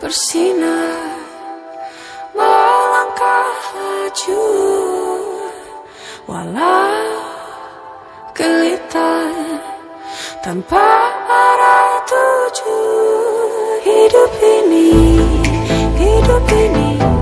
bersinar melangkah laju walau kelihatan tanpa arah tuju hidup ini hidup ini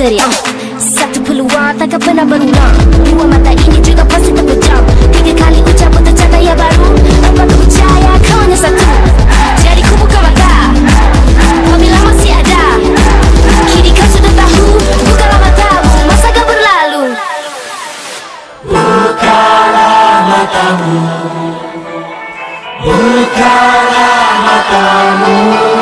ah. Satu peluang takkan pernah berulang. Dua mata ini juga pasti terpejam. Tiga kali ucap tercatat yang baru. Ku percaya kau hanya satu. Jadi ku buka mata Apabila masih ada. Kini kau sudah tahu Bukalah matamu. Masa kau berlalu. Bukalah matamu